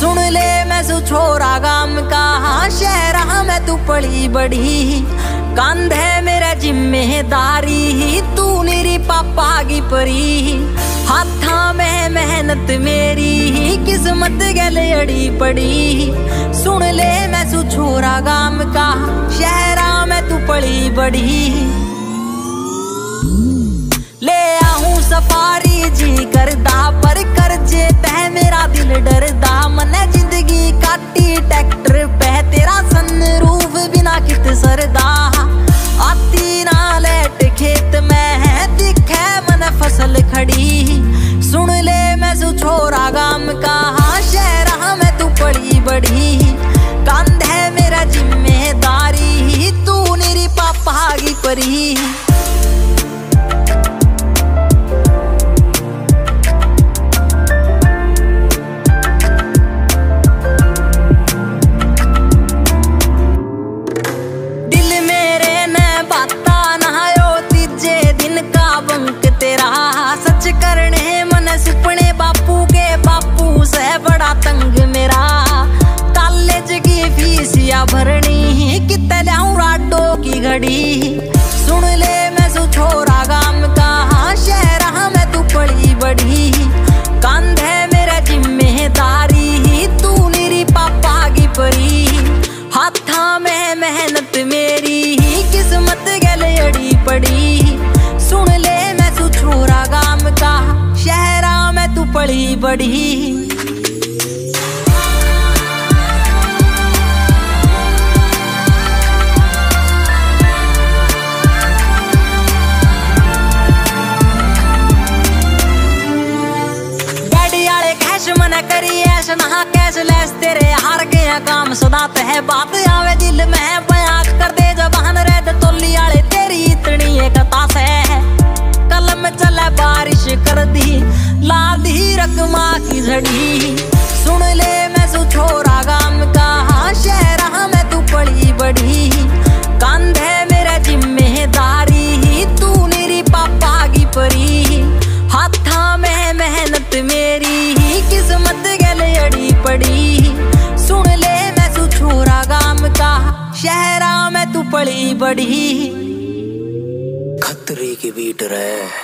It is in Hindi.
सुन ले मैं सु गाम का हाँ शहरा मैं तू पड़ी बड़ी। कंधे मेरे ज़िम्मेदारी, तू मेरी पापा की परी। हाथा में मेहनत मेरी ही किस्मत गले अड़ी पड़ी। सुन ले मैं सु छोरा गाम का, शहरा मैं तू पड़ी बड़ी। डरदा भरनी कितने राडो की घड़ी। सुन ले मैं सु छोरा गाम का हाँ शहरा में तू पड़ी बड़ी। कंधे मेरा ज़िम्मेदारी तू मेरी पापा की परी। हाथा में मेहनत मेरी ही किस्मत गले अड़ी पड़ी। सुन ले मैं सु छोरा गाम का, शहरा में तू पड़ी बड़ी। ना कैश लेस तेरे हार के है काम सदा तह बात आवे दिल में बया कर दे जबान रे दे तोली आले तेरी इतनी एक से कलम चले बारिश कर दी ला दी रकमा की झड़ी सुन ले मैं सु छोरा गाम का हाँ हम बड़ी खतरे की बीट रहे